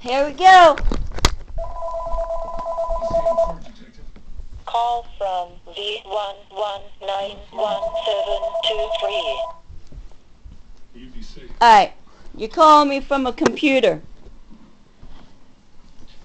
Here we go. Call from V11911723. Alright. you call me from a computer.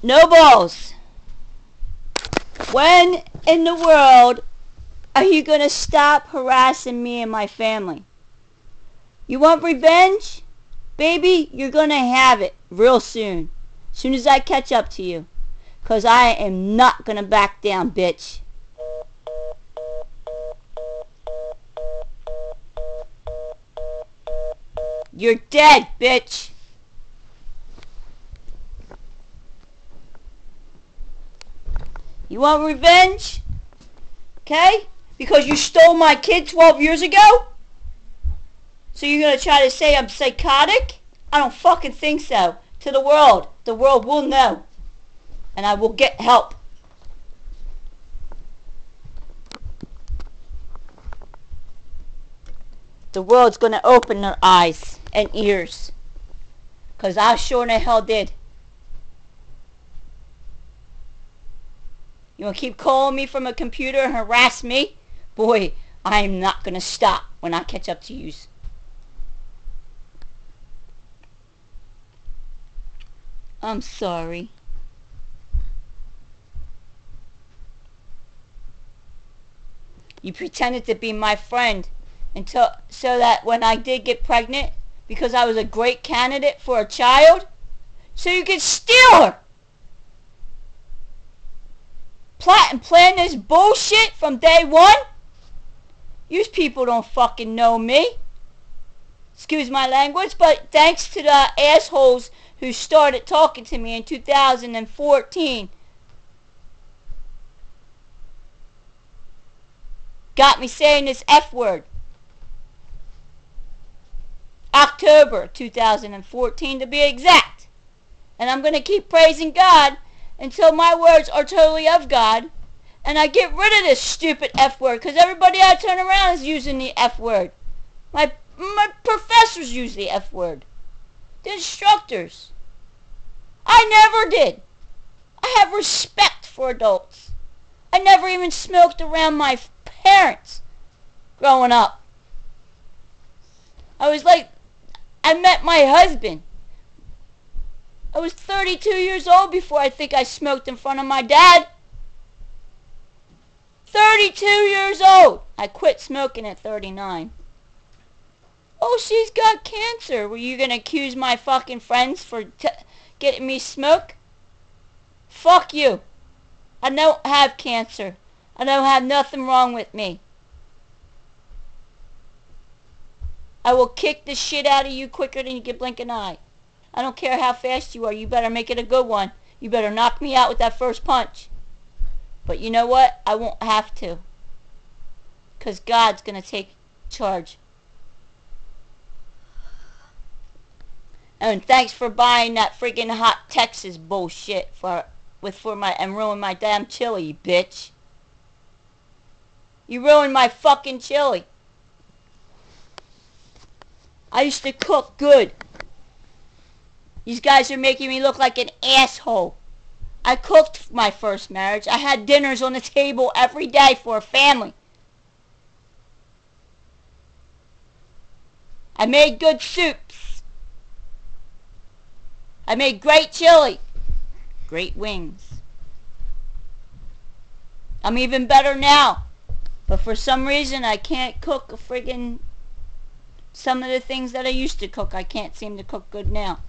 No balls. When in the world are you going to stop harassing me and my family? You want revenge? Baby, you're going to have it real soon. Soon as I catch up to you. Because I am not going to back down, bitch. You're dead, bitch. You want revenge? Okay? Because you stole my kid 12 years ago? So you're going to try to say I'm psychotic? I don't fucking think so. To the world. The world will know. And I will get help. The world's going to open their eyes and ears. Because I sure in the hell did. You want to keep calling me from a computer and harass me? Boy, I am not going to stop when I catch up to yous. I'm sorry. You pretended to be my friend until so that when I did get pregnant, because I was a great candidate for a child, so you could steal her. Plot and plan this bullshit from day one? You people don't fucking know me. Excuse my language, but thanks to the assholes who started talking to me in 2014. Got me saying this F word. October 2014 to be exact. And I'm going to keep praising God until my words are totally of God and I get rid of this stupid F word because everybody I turn around is using the F word. My, my professors use the F word. Instructors. I never did. I have respect for adults. I never even smoked around my parents growing up. I was like I met my husband. I was 32 years old before I think I smoked in front of my dad. 32 years old. I quit smoking at 39. Oh, she's got cancer. Were you going to accuse my fucking friends for getting me smoke? Fuck you. I don't have cancer. I don't have nothing wrong with me. I will kick the shit out of you quicker than you can blink an eye. I don't care how fast you are. You better make it a good one. You better knock me out with that first punch. But you know what? I won't have to. Because God's going to take charge. And thanks for buying that freaking hot Texas bullshit for with for my and ruin my damn chili, bitch. You ruined my fucking chili. I used to cook good. These guys are making me look like an asshole. I cooked my first marriage. I had dinners on the table every day for a family. I made good soups. I made great chili. Great wings. I'm even better now. But for some reason I can't cook a friggin' some of the things that I used to cook, I can't seem to cook good now.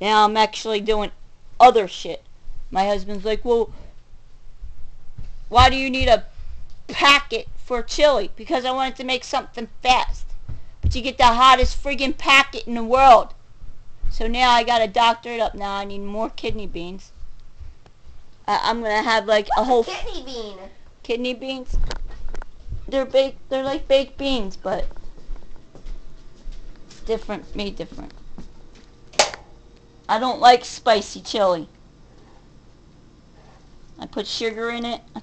Now I'm actually doing other shit. My husband's like, well, why do you need a packet for chili? Because I wanted to make something fast. But you get the hottest friggin' packet in the world. So now I gotta doctor it up. Now I need more kidney beans. Uh, I'm gonna have like a whole kidney bean. Kidney beans. They're baked. They're like baked beans, but different, made different. I don't like spicy chili. I put sugar in it. I'm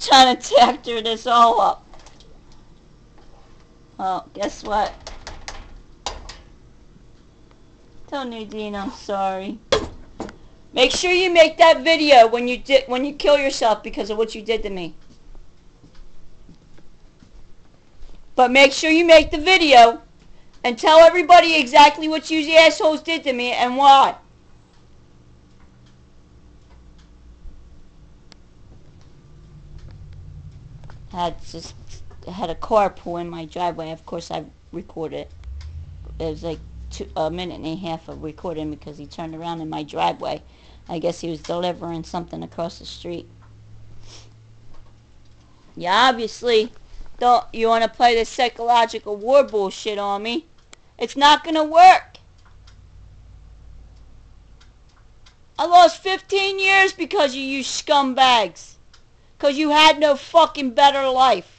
trying to doctor this all up. Well, guess what? Tell Nadine I'm sorry. Make sure you make that video when you did when you kill yourself because of what you did to me. But make sure you make the video and tell everybody exactly what you assholes did to me and why. Had just had a car pull in my driveway. Of course, I recorded it. It was like two, a minute and a half of recording because he turned around in my driveway. I guess he was delivering something across the street. You obviously don't you want to play this psychological war bullshit on me. It's not going to work. I lost 15 years because of you scumbags. Because you had no fucking better life.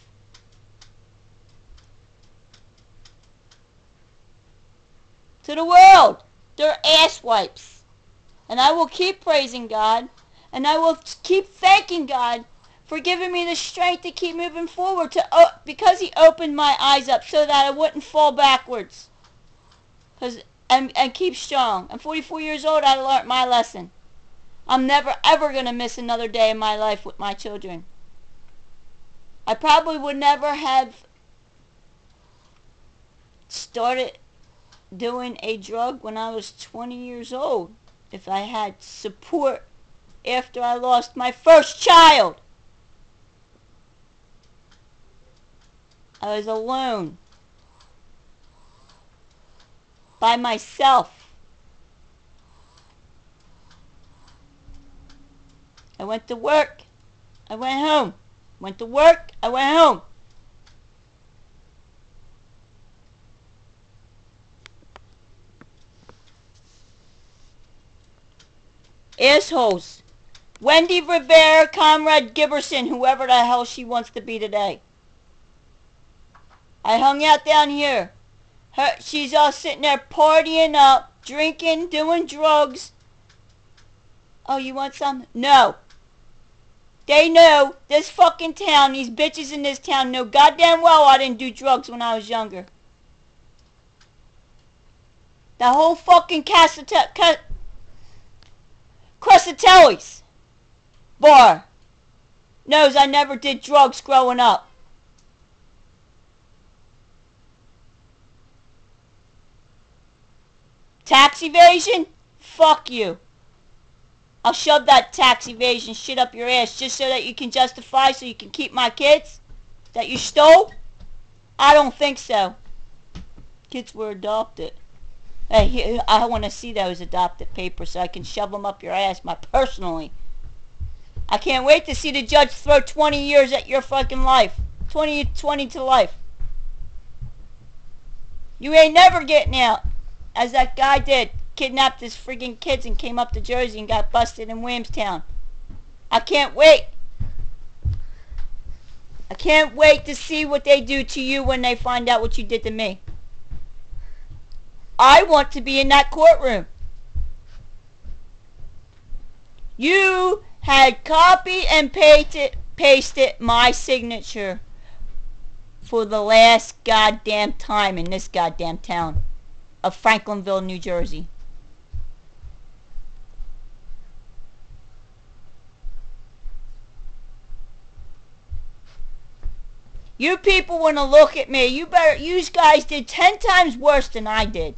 To the world, they're ass wipes. And I will keep praising God. And I will keep thanking God for giving me the strength to keep moving forward to because he opened my eyes up so that I wouldn't fall backwards. Cause and, and keep strong. I'm 44 years old. I learned my lesson. I'm never ever gonna miss another day in my life with my children. I probably would never have started doing a drug when I was 20 years old if I had support after I lost my first child. I was alone. By myself. I went to work. I went home. Went to work. I went home. Assholes. Wendy Rivera, Comrade Giberson, whoever the hell she wants to be today. I hung out down here. Her, she's all sitting there partying up, drinking, doing drugs. Oh, you want some? No. They know, this fucking town, these bitches in this town know goddamn well I didn't do drugs when I was younger. The whole fucking Cassate- Crescatelli's bar knows I never did drugs growing up. Tax evasion? Fuck you. I'll shove that tax evasion shit up your ass just so that you can justify so you can keep my kids that you stole? I don't think so. Kids were adopted. I want to see those adopted papers so I can shove them up your ass, my personally. I can't wait to see the judge throw 20 years at your fucking life. 20, 20 to life. You ain't never getting out as that guy did. Kidnapped his friggin' kids and came up to Jersey and got busted in Williamstown. I can't wait. I can't wait to see what they do to you when they find out what you did to me. I want to be in that courtroom. You had copy and pasted, pasted my signature for the last goddamn time in this goddamn town of Franklinville, New Jersey. You people want to look at me. You better. You guys did ten times worse than I did.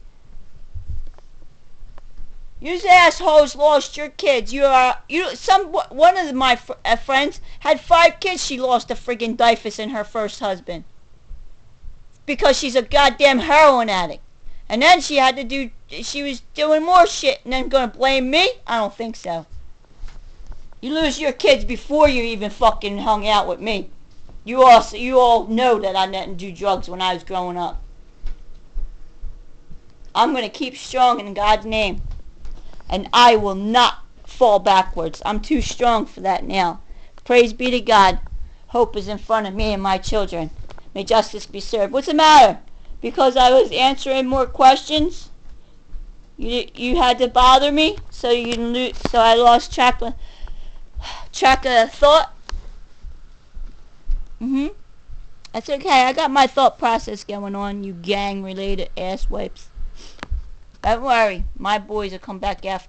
You assholes lost your kids. You are you. Some one of my fr- uh, friends had five kids. She lost a friggin' DYFS in her first husband because she's a goddamn heroin addict. And then she had to do. She was doing more shit, and then gonna blame me? I don't think so. You lose your kids before you even fucking hung out with me. You all, you all know that I didn't do drugs when I was growing up. I'm to keep strong in God's name. And I will not fall backwards. I'm too strong for that now. Praise be to God. Hope is in front of me and my children. May justice be served. What's the matter? Because I was answering more questions? You, you had to bother me? So you so I lost track of, track of thought? Mm-hmm. That's okay. I got my thought process going on, you gang-related ass wipes. Don't worry, my boys will come back after